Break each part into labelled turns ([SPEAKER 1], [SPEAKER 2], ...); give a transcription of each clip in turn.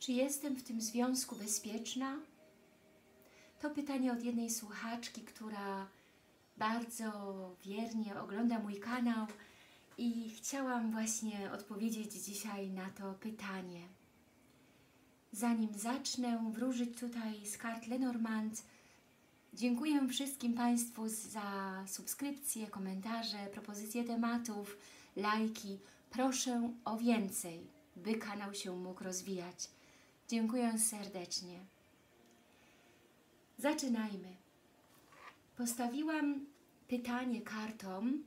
[SPEAKER 1] Czy jestem w tym związku bezpieczna? To pytanie od jednej słuchaczki, która bardzo wiernie ogląda mój kanał i chciałam właśnie odpowiedzieć dzisiaj na to pytanie. Zanim zacznę wróżyć tutaj z kart Lenormand, dziękuję wszystkim Państwu za subskrypcje, komentarze, propozycje tematów, lajki. Proszę o więcej, by kanał się mógł rozwijać. Dziękuję serdecznie. Zaczynajmy. Postawiłam pytanie kartom,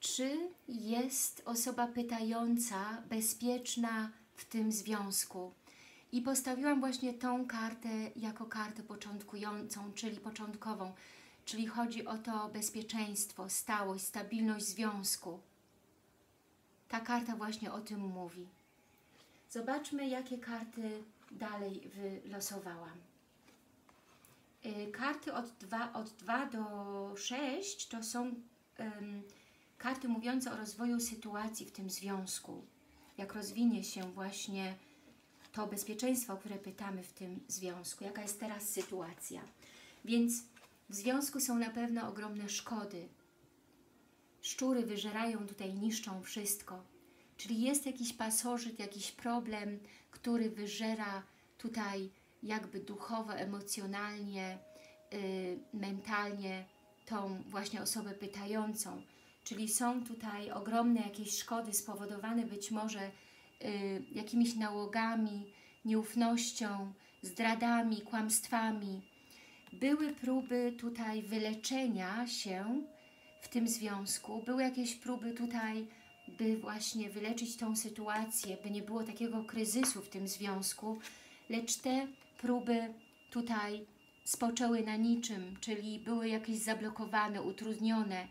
[SPEAKER 1] czy jest osoba pytająca bezpieczna w tym związku. I postawiłam właśnie tą kartę jako kartę początkującą, czyli początkową, czyli chodzi o to bezpieczeństwo, stałość, stabilność związku. Ta karta właśnie o tym mówi. Zobaczmy, jakie karty dalej wylosowałam. Y, karty od 2, od 2 do 6 to są um, karty mówiące o rozwoju sytuacji w tym związku. Jak rozwinie się właśnie to bezpieczeństwo, o które pytamy w tym związku. Jaka jest teraz sytuacja. Więc w związku są na pewno ogromne szkody. Szczury wyżerają tutaj, niszczą wszystko. Czyli jest jakiś pasożyt, jakiś problem, który wyżera tutaj jakby duchowo, emocjonalnie, yy, mentalnie tą właśnie osobę pytającą. Czyli są tutaj ogromne jakieś szkody spowodowane być może yy, jakimiś nałogami, nieufnością, zdradami, kłamstwami. Były próby tutaj wyleczenia się w tym związku, były jakieś próby tutaj by właśnie wyleczyć tą sytuację, by nie było takiego kryzysu w tym związku, lecz te próby tutaj spoczęły na niczym, czyli były jakieś zablokowane, utrudnione,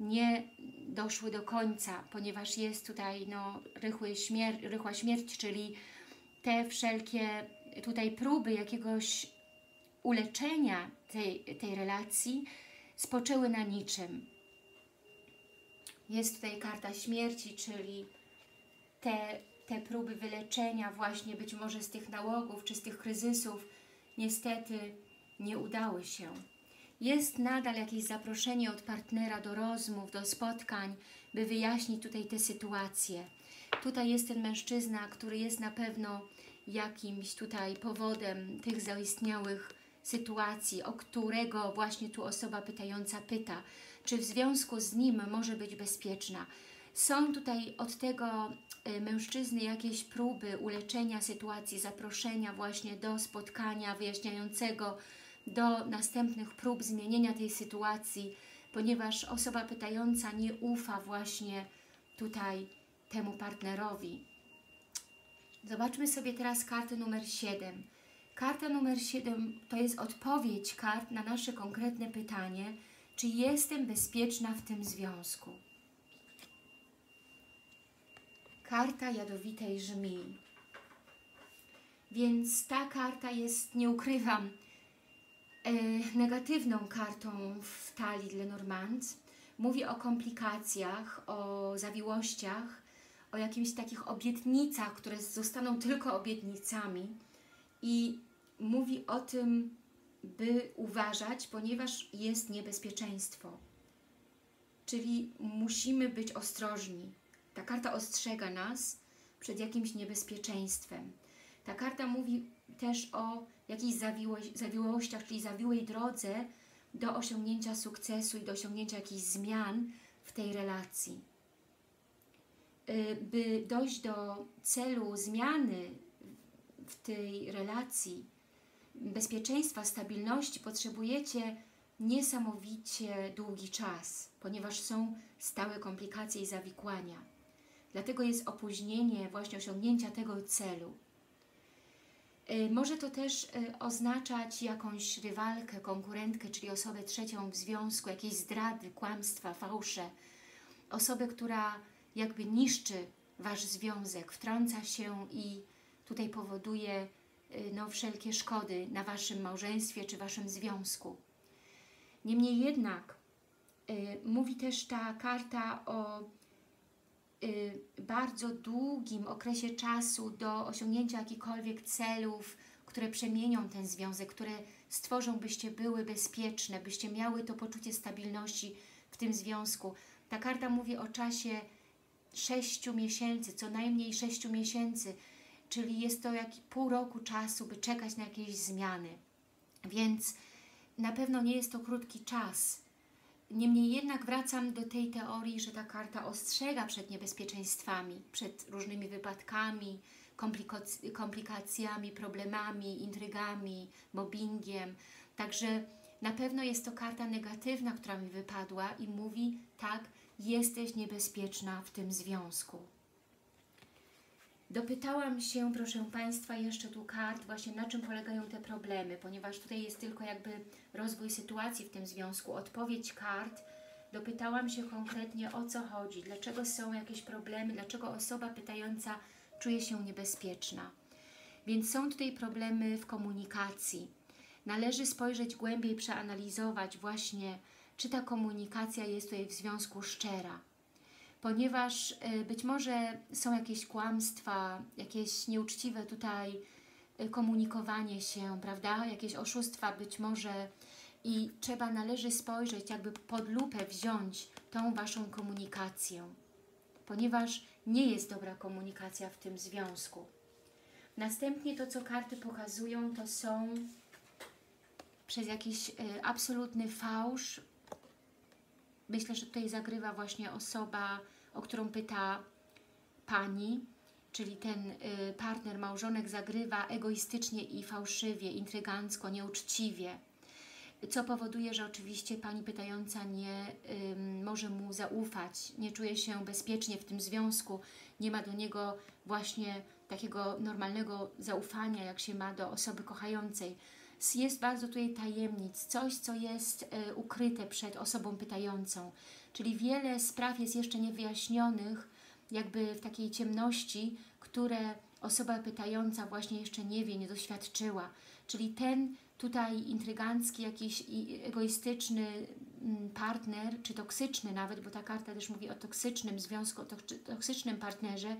[SPEAKER 1] nie doszły do końca, ponieważ jest tutaj no, rychły śmier rychła śmierć, czyli te wszelkie tutaj próby jakiegoś uleczenia tej, tej relacji spoczęły na niczym. Jest tutaj karta śmierci, czyli te, te próby wyleczenia właśnie być może z tych nałogów czy z tych kryzysów niestety nie udały się. Jest nadal jakieś zaproszenie od partnera do rozmów, do spotkań, by wyjaśnić tutaj tę sytuację. Tutaj jest ten mężczyzna, który jest na pewno jakimś tutaj powodem tych zaistniałych sytuacji, o którego właśnie tu osoba pytająca pyta czy w związku z nim może być bezpieczna. Są tutaj od tego y, mężczyzny jakieś próby uleczenia sytuacji, zaproszenia właśnie do spotkania wyjaśniającego, do następnych prób zmienienia tej sytuacji, ponieważ osoba pytająca nie ufa właśnie tutaj temu partnerowi. Zobaczmy sobie teraz kartę numer 7. Karta numer 7 to jest odpowiedź kart na nasze konkretne pytanie, czy jestem bezpieczna w tym związku? Karta jadowitej żmii. Więc ta karta jest, nie ukrywam, e, negatywną kartą w talii Lenormand. Mówi o komplikacjach, o zawiłościach, o jakichś takich obietnicach, które zostaną tylko obietnicami i mówi o tym, by uważać, ponieważ jest niebezpieczeństwo. Czyli musimy być ostrożni. Ta karta ostrzega nas przed jakimś niebezpieczeństwem. Ta karta mówi też o jakichś zawiłościach, czyli zawiłej drodze do osiągnięcia sukcesu i do osiągnięcia jakichś zmian w tej relacji. Y, by dojść do celu zmiany w tej relacji, bezpieczeństwa, stabilności potrzebujecie niesamowicie długi czas, ponieważ są stałe komplikacje i zawikłania. Dlatego jest opóźnienie właśnie osiągnięcia tego celu. Y, może to też y, oznaczać jakąś rywalkę, konkurentkę, czyli osobę trzecią w związku, jakieś zdrady, kłamstwa, fałsze. Osobę, która jakby niszczy Wasz związek, wtrąca się i tutaj powoduje no, wszelkie szkody na Waszym małżeństwie czy Waszym związku. Niemniej jednak y, mówi też ta karta o y, bardzo długim okresie czasu do osiągnięcia jakichkolwiek celów, które przemienią ten związek, które stworzą, byście były bezpieczne, byście miały to poczucie stabilności w tym związku. Ta karta mówi o czasie sześciu miesięcy, co najmniej sześciu miesięcy, czyli jest to jak pół roku czasu, by czekać na jakieś zmiany. Więc na pewno nie jest to krótki czas. Niemniej jednak wracam do tej teorii, że ta karta ostrzega przed niebezpieczeństwami, przed różnymi wypadkami, komplikacjami, problemami, intrygami, mobbingiem. Także na pewno jest to karta negatywna, która mi wypadła i mówi tak, jesteś niebezpieczna w tym związku. Dopytałam się, proszę Państwa, jeszcze tu kart, właśnie na czym polegają te problemy, ponieważ tutaj jest tylko jakby rozwój sytuacji w tym związku, odpowiedź kart. Dopytałam się konkretnie o co chodzi, dlaczego są jakieś problemy, dlaczego osoba pytająca czuje się niebezpieczna. Więc są tutaj problemy w komunikacji. Należy spojrzeć głębiej, przeanalizować właśnie, czy ta komunikacja jest tutaj w związku szczera ponieważ y, być może są jakieś kłamstwa, jakieś nieuczciwe tutaj y, komunikowanie się, prawda? Jakieś oszustwa być może i trzeba, należy spojrzeć, jakby pod lupę wziąć tą Waszą komunikację, ponieważ nie jest dobra komunikacja w tym związku. Następnie to, co karty pokazują, to są przez jakiś y, absolutny fałsz Myślę, że tutaj zagrywa właśnie osoba, o którą pyta Pani, czyli ten y, partner, małżonek zagrywa egoistycznie i fałszywie, intrygancko, nieuczciwie, co powoduje, że oczywiście Pani pytająca nie może mu zaufać, nie czuje się bezpiecznie w tym związku, nie ma do niego właśnie takiego normalnego zaufania, jak się ma do osoby kochającej jest bardzo tutaj tajemnic, coś, co jest e, ukryte przed osobą pytającą. Czyli wiele spraw jest jeszcze niewyjaśnionych, jakby w takiej ciemności, które osoba pytająca właśnie jeszcze nie wie, nie doświadczyła. Czyli ten tutaj intrygancki, jakiś egoistyczny mm, partner, czy toksyczny nawet, bo ta karta też mówi o toksycznym związku, o toksycznym partnerze,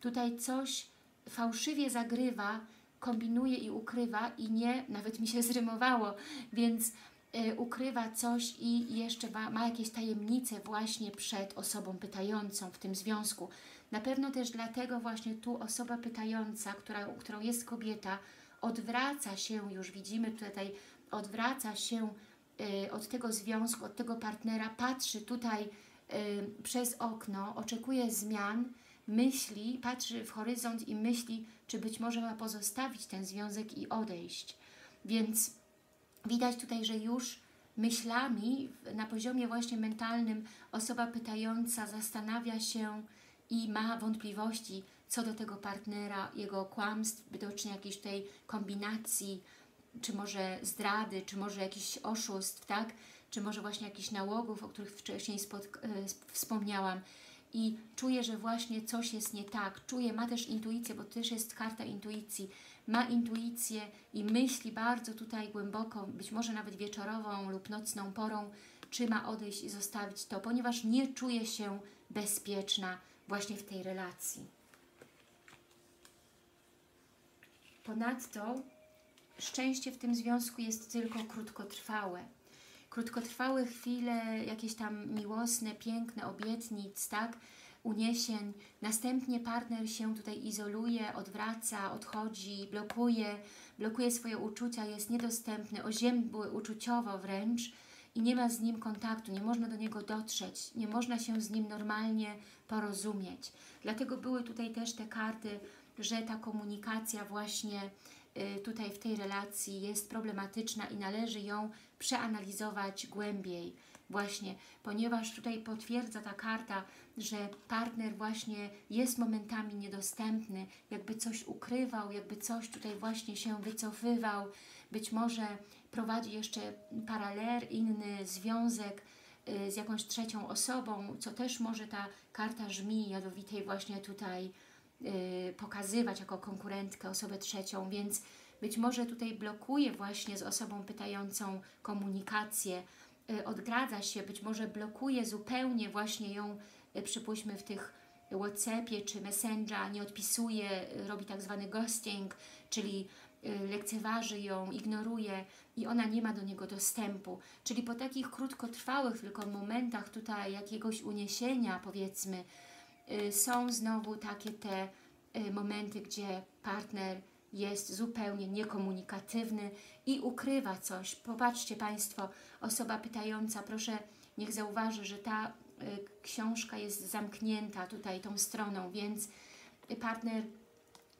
[SPEAKER 1] tutaj coś fałszywie zagrywa kombinuje i ukrywa i nie, nawet mi się zrymowało, więc y, ukrywa coś i jeszcze ma, ma jakieś tajemnice właśnie przed osobą pytającą w tym związku. Na pewno też dlatego właśnie tu osoba pytająca, która, którą jest kobieta, odwraca się, już widzimy tutaj, odwraca się y, od tego związku, od tego partnera, patrzy tutaj y, przez okno, oczekuje zmian, myśli, patrzy w horyzont i myśli, czy być może ma pozostawić ten związek i odejść. Więc widać tutaj, że już myślami na poziomie właśnie mentalnym osoba pytająca zastanawia się i ma wątpliwości co do tego partnera, jego kłamstw, widocznie jakiejś tej kombinacji, czy może zdrady, czy może jakiś oszustw, tak? czy może właśnie jakichś nałogów, o których wcześniej e, wspomniałam i czuje, że właśnie coś jest nie tak, czuje, ma też intuicję, bo też jest karta intuicji, ma intuicję i myśli bardzo tutaj głęboko, być może nawet wieczorową lub nocną porą, czy ma odejść i zostawić to, ponieważ nie czuje się bezpieczna właśnie w tej relacji. Ponadto szczęście w tym związku jest tylko krótkotrwałe krótkotrwałe chwile, jakieś tam miłosne, piękne obietnic, tak, uniesień. Następnie partner się tutaj izoluje, odwraca, odchodzi, blokuje, blokuje swoje uczucia, jest niedostępny, oziębły uczuciowo wręcz i nie ma z nim kontaktu, nie można do niego dotrzeć, nie można się z nim normalnie porozumieć. Dlatego były tutaj też te karty, że ta komunikacja właśnie tutaj w tej relacji jest problematyczna i należy ją przeanalizować głębiej. Właśnie, ponieważ tutaj potwierdza ta karta, że partner właśnie jest momentami niedostępny, jakby coś ukrywał, jakby coś tutaj właśnie się wycofywał, być może prowadzi jeszcze paralel, inny związek y, z jakąś trzecią osobą, co też może ta karta żmi jadowitej właśnie tutaj y, pokazywać jako konkurentkę, osobę trzecią, więc być może tutaj blokuje właśnie z osobą pytającą komunikację, y, odgradza się, być może blokuje zupełnie właśnie ją, y, przypuśćmy w tych Whatsappie czy Messengera, nie odpisuje, robi tak zwany ghosting, czyli y, lekceważy ją, ignoruje i ona nie ma do niego dostępu. Czyli po takich krótkotrwałych tylko momentach tutaj jakiegoś uniesienia powiedzmy, y, są znowu takie te y, momenty, gdzie partner jest zupełnie niekomunikatywny i ukrywa coś. Popatrzcie Państwo, osoba pytająca, proszę niech zauważy, że ta y, książka jest zamknięta tutaj tą stroną, więc partner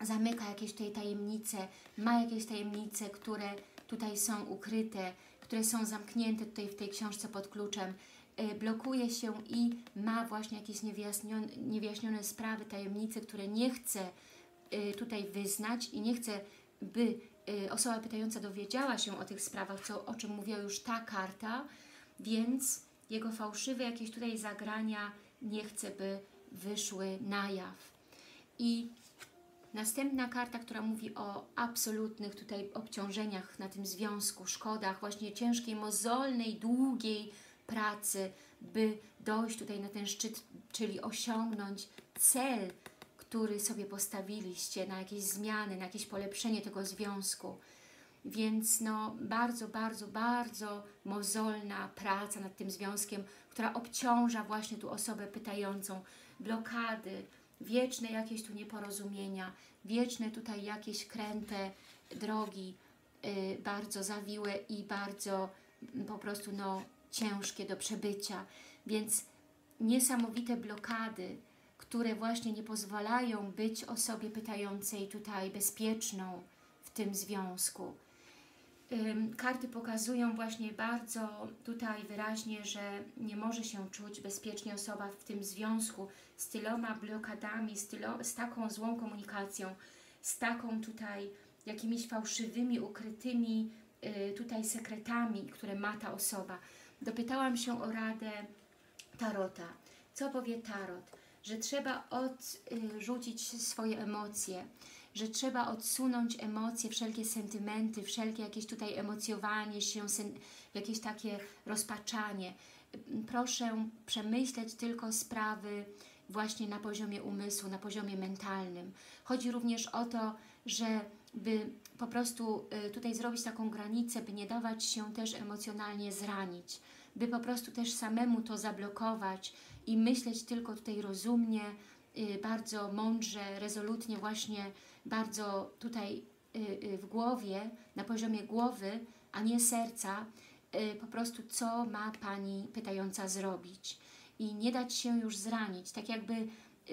[SPEAKER 1] zamyka jakieś tutaj tajemnice, ma jakieś tajemnice, które tutaj są ukryte, które są zamknięte tutaj w tej książce pod kluczem, y, blokuje się i ma właśnie jakieś niewyjaśnione, niewyjaśnione sprawy, tajemnice, które nie chce y, tutaj wyznać i nie chce, by osoba pytająca dowiedziała się o tych sprawach, co, o czym mówiła już ta karta, więc jego fałszywe jakieś tutaj zagrania nie chce, by wyszły na jaw. I następna karta, która mówi o absolutnych tutaj obciążeniach na tym związku, szkodach, właśnie ciężkiej, mozolnej, długiej pracy, by dojść tutaj na ten szczyt, czyli osiągnąć cel, który sobie postawiliście, na jakieś zmiany, na jakieś polepszenie tego związku. Więc no bardzo, bardzo, bardzo mozolna praca nad tym związkiem, która obciąża właśnie tu osobę pytającą. Blokady, wieczne jakieś tu nieporozumienia, wieczne tutaj jakieś kręte drogi, yy, bardzo zawiłe i bardzo po prostu no ciężkie do przebycia. Więc niesamowite blokady, które właśnie nie pozwalają być osobie pytającej tutaj bezpieczną w tym związku karty pokazują właśnie bardzo tutaj wyraźnie, że nie może się czuć bezpiecznie osoba w tym związku z tyloma blokadami, z, tylo, z taką złą komunikacją, z taką tutaj jakimiś fałszywymi, ukrytymi y, tutaj sekretami, które ma ta osoba. Dopytałam się o radę Tarota. Co powie Tarot? Że trzeba odrzucić swoje emocje, że trzeba odsunąć emocje, wszelkie sentymenty, wszelkie jakieś tutaj emocjowanie się, jakieś takie rozpaczanie. Proszę przemyśleć tylko sprawy właśnie na poziomie umysłu, na poziomie mentalnym. Chodzi również o to, że by po prostu y, tutaj zrobić taką granicę, by nie dawać się też emocjonalnie zranić, by po prostu też samemu to zablokować i myśleć tylko tutaj rozumnie, y, bardzo mądrze, rezolutnie właśnie bardzo tutaj y, w głowie, na poziomie głowy, a nie serca, po prostu co ma Pani pytająca zrobić. I nie dać się już zranić, tak jakby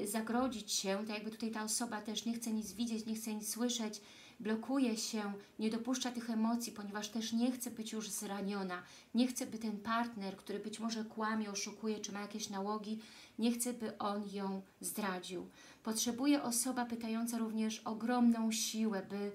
[SPEAKER 1] zagrodzić się, tak jakby tutaj ta osoba też nie chce nic widzieć, nie chce nic słyszeć, blokuje się, nie dopuszcza tych emocji, ponieważ też nie chce być już zraniona, nie chce, by ten partner, który być może kłamie, oszukuje, czy ma jakieś nałogi, nie chce, by on ją zdradził. Potrzebuje osoba pytająca również ogromną siłę, by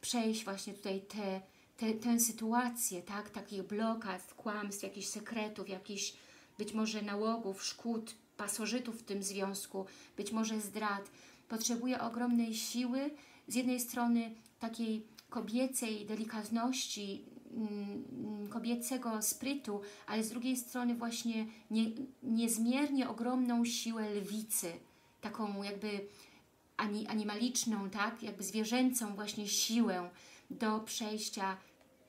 [SPEAKER 1] przejść właśnie tutaj te, te, tę sytuację, tak? takich blokad, kłamstw, jakichś sekretów, jakichś być może nałogów, szkód, pasożytów w tym związku, być może zdrad. Potrzebuje ogromnej siły, z jednej strony takiej kobiecej delikatności, mm, kobiecego sprytu, ale z drugiej strony właśnie nie, niezmiernie ogromną siłę lwicy, taką jakby animaliczną, tak, jakby zwierzęcą właśnie siłę do przejścia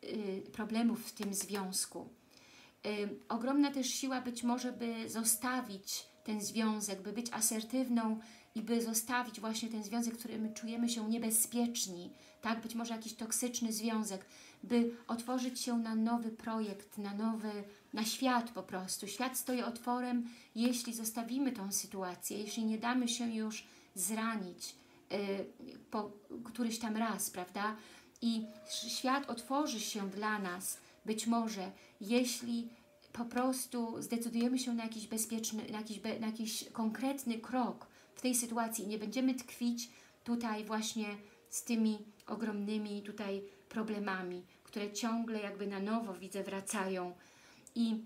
[SPEAKER 1] y, problemów w tym związku. Y, ogromna też siła być może, by zostawić ten związek, by być asertywną i by zostawić właśnie ten związek, w którym czujemy się niebezpieczni, tak, być może jakiś toksyczny związek, by otworzyć się na nowy projekt, na nowy, na świat po prostu. Świat stoi otworem, jeśli zostawimy tą sytuację, jeśli nie damy się już zranić yy, po któryś tam raz, prawda? I świat otworzy się dla nas, być może, jeśli po prostu zdecydujemy się na jakiś bezpieczny, na jakiś, na jakiś konkretny krok w tej sytuacji. Nie będziemy tkwić tutaj właśnie z tymi ogromnymi tutaj problemami, które ciągle jakby na nowo, widzę, wracają. I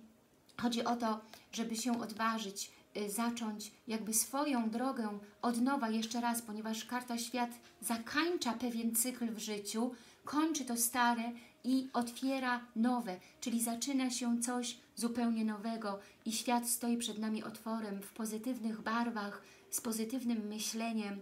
[SPEAKER 1] chodzi o to, żeby się odważyć, y, zacząć jakby swoją drogę od nowa jeszcze raz, ponieważ karta świat zakańcza pewien cykl w życiu, kończy to stare i otwiera nowe, czyli zaczyna się coś zupełnie nowego i świat stoi przed nami otworem w pozytywnych barwach, z pozytywnym myśleniem,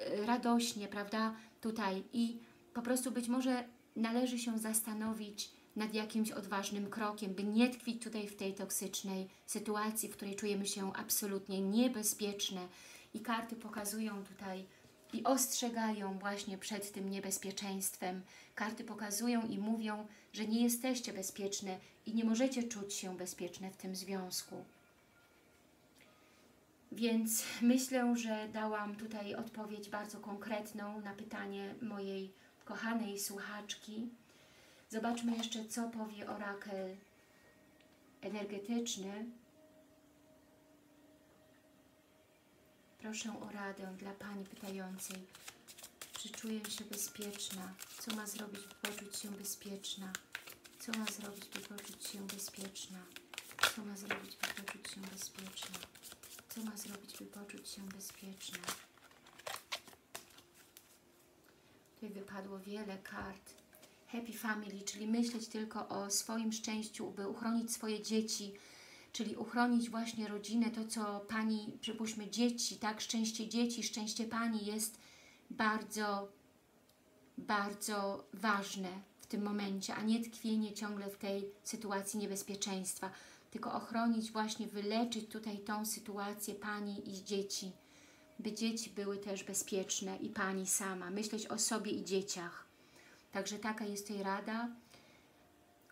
[SPEAKER 1] y, radośnie, prawda, tutaj. I po prostu być może należy się zastanowić nad jakimś odważnym krokiem, by nie tkwić tutaj w tej toksycznej sytuacji, w której czujemy się absolutnie niebezpieczne. I karty pokazują tutaj i ostrzegają właśnie przed tym niebezpieczeństwem. Karty pokazują i mówią, że nie jesteście bezpieczne i nie możecie czuć się bezpieczne w tym związku. Więc myślę, że dałam tutaj odpowiedź bardzo konkretną na pytanie mojej kochanej słuchaczki. Zobaczmy jeszcze, co powie orakel energetyczny. Proszę o radę dla Pani pytającej. Czy czuję się bezpieczna? Co ma zrobić, by poczuć się bezpieczna? Co ma zrobić, by poczuć się bezpieczna? Co ma zrobić, by poczuć się bezpieczna? Co ma zrobić, by poczuć się bezpieczna? Tutaj wypadło wiele kart. Happy Family, czyli myśleć tylko o swoim szczęściu, by uchronić swoje dzieci, czyli uchronić właśnie rodzinę, to co Pani, przypuśćmy dzieci, tak, szczęście dzieci, szczęście Pani jest bardzo, bardzo ważne w tym momencie, a nie tkwienie ciągle w tej sytuacji niebezpieczeństwa, tylko ochronić właśnie, wyleczyć tutaj tą sytuację Pani i dzieci, by dzieci były też bezpieczne i Pani sama, myśleć o sobie i dzieciach. Także taka jest tutaj rada.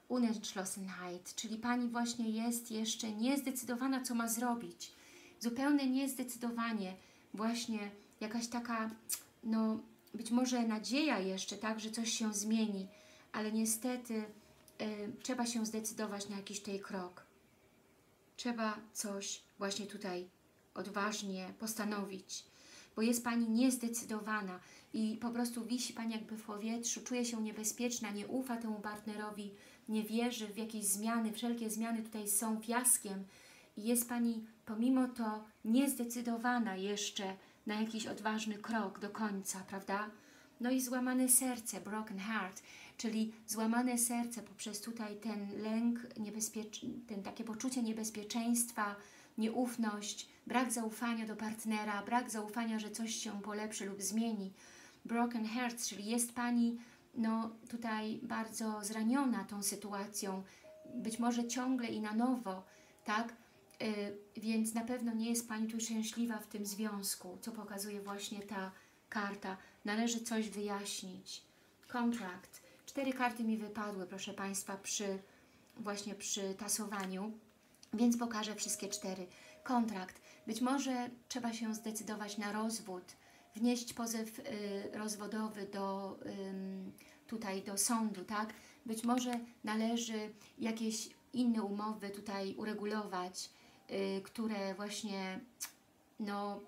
[SPEAKER 1] Unentschlossenheit, czyli Pani właśnie jest jeszcze niezdecydowana, co ma zrobić. Zupełne niezdecydowanie, właśnie jakaś taka, no być może nadzieja jeszcze, tak, że coś się zmieni, ale niestety y, trzeba się zdecydować na jakiś tej krok. Trzeba coś właśnie tutaj odważnie postanowić, bo jest Pani niezdecydowana i po prostu wisi Pani jakby w powietrzu, czuje się niebezpieczna, nie ufa temu partnerowi, nie wierzy w jakieś zmiany, wszelkie zmiany tutaj są fiaskiem i jest Pani pomimo to niezdecydowana jeszcze na jakiś odważny krok do końca, prawda? No i złamane serce, broken heart, czyli złamane serce poprzez tutaj ten lęk, ten takie poczucie niebezpieczeństwa, nieufność, brak zaufania do partnera, brak zaufania, że coś się polepszy lub zmieni. Broken heart, czyli jest Pani no, tutaj bardzo zraniona tą sytuacją, być może ciągle i na nowo, tak? Yy, więc na pewno nie jest Pani tu szczęśliwa w tym związku, co pokazuje właśnie ta karta. Należy coś wyjaśnić. Kontrakt. Cztery karty mi wypadły, proszę Państwa, przy właśnie przy tasowaniu, więc pokażę wszystkie cztery. Kontrakt. Być może trzeba się zdecydować na rozwód, wnieść pozew y, rozwodowy do, tutaj do sądu, tak? Być może należy jakieś inne umowy tutaj uregulować, y, które właśnie no,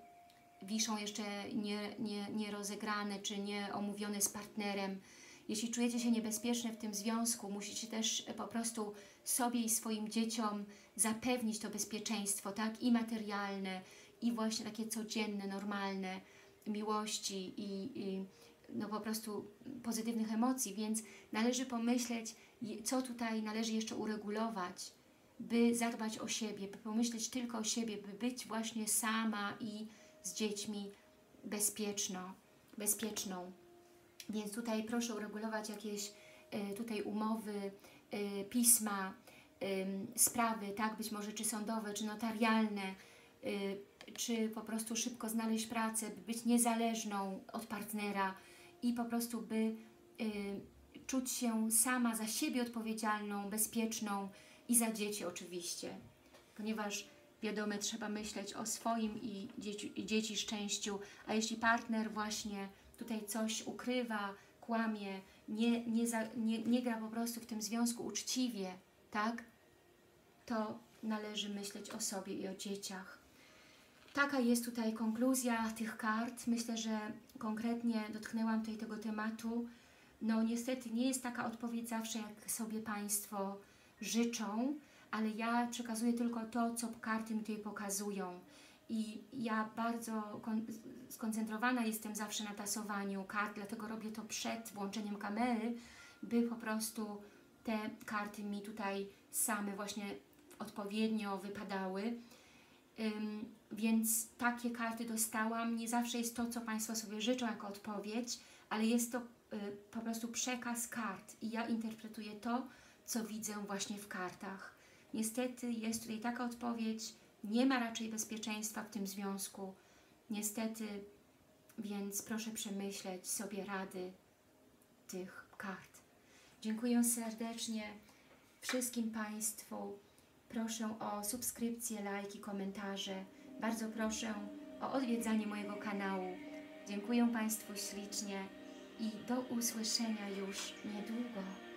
[SPEAKER 1] wiszą jeszcze nie, nie, nie rozegrane czy nie omówione z partnerem. Jeśli czujecie się niebezpieczne w tym związku, musicie też po prostu sobie i swoim dzieciom zapewnić to bezpieczeństwo, tak? I materialne, i właśnie takie codzienne, normalne, miłości i, i no po prostu pozytywnych emocji, więc należy pomyśleć, co tutaj należy jeszcze uregulować, by zadbać o siebie, by pomyśleć tylko o siebie, by być właśnie sama i z dziećmi bezpieczno, bezpieczną. Więc tutaj proszę uregulować jakieś y, tutaj umowy, y, pisma, sprawy, tak, być może czy sądowe, czy notarialne, czy po prostu szybko znaleźć pracę, by być niezależną od partnera i po prostu by y, czuć się sama za siebie odpowiedzialną, bezpieczną i za dzieci oczywiście, ponieważ wiadomo, trzeba myśleć o swoim i dzieci, dzieci szczęściu, a jeśli partner właśnie tutaj coś ukrywa, kłamie, nie, nie, za, nie, nie gra po prostu w tym związku uczciwie, tak, to należy myśleć o sobie i o dzieciach. Taka jest tutaj konkluzja tych kart. Myślę, że konkretnie dotknęłam tutaj tego tematu. No niestety nie jest taka odpowiedź zawsze, jak sobie Państwo życzą, ale ja przekazuję tylko to, co karty mi tutaj pokazują. I ja bardzo skoncentrowana jestem zawsze na tasowaniu kart, dlatego robię to przed włączeniem kamery, by po prostu te karty mi tutaj same właśnie odpowiednio wypadały. Więc takie karty dostałam. Nie zawsze jest to, co Państwo sobie życzą jako odpowiedź, ale jest to y, po prostu przekaz kart i ja interpretuję to, co widzę właśnie w kartach. Niestety jest tutaj taka odpowiedź, nie ma raczej bezpieczeństwa w tym związku. Niestety, więc proszę przemyśleć sobie rady tych kart. Dziękuję serdecznie wszystkim Państwu. Proszę o subskrypcję, lajki, komentarze. Bardzo proszę o odwiedzanie mojego kanału. Dziękuję Państwu ślicznie i do usłyszenia już niedługo.